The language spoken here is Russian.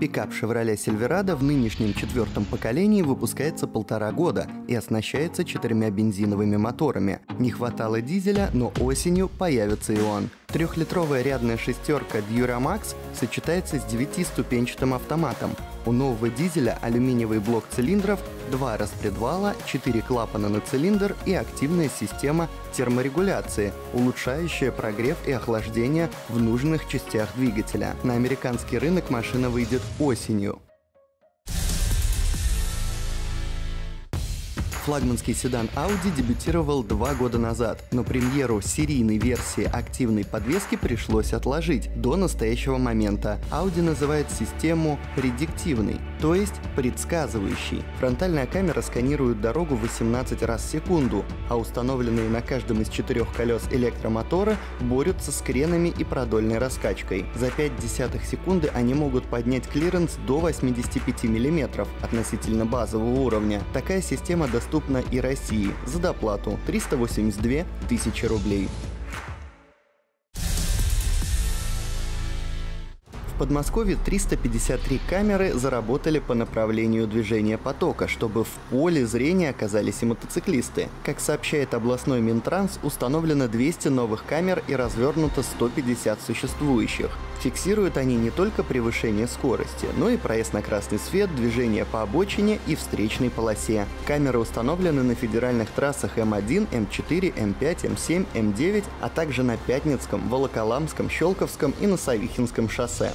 Пикап Chevrolet Silverado в нынешнем четвертом поколении выпускается полтора года и оснащается четырьмя бензиновыми моторами. Не хватало дизеля, но осенью появится и он. Трехлитровая рядная шестерка Duramax сочетается с девятиступенчатым автоматом. У нового дизеля алюминиевый блок цилиндров, два распредвала, четыре клапана на цилиндр и активная система терморегуляции, улучшающая прогрев и охлаждение в нужных частях двигателя. На американский рынок машина выйдет осенью. Флагманский седан Audi дебютировал два года назад, но премьеру серийной версии активной подвески пришлось отложить до настоящего момента. Audi называет систему предиктивной, то есть предсказывающей. Фронтальная камера сканирует дорогу 18 раз в секунду, а установленные на каждом из четырех колес электромотора борются с кренами и продольной раскачкой. За 5 десятых секунды они могут поднять клиренс до 85 мм относительно базового уровня. Такая система доступна и России за доплату 382 тысячи рублей. Подмосковье 353 камеры заработали по направлению движения потока, чтобы в поле зрения оказались и мотоциклисты. Как сообщает областной Минтранс, установлено 200 новых камер и развернуто 150 существующих. Фиксируют они не только превышение скорости, но и проезд на красный свет, движение по обочине и встречной полосе. Камеры установлены на федеральных трассах М1, М4, М5, М7, М9, а также на Пятницком, Волоколамском, Щелковском и Носовихинском шоссе.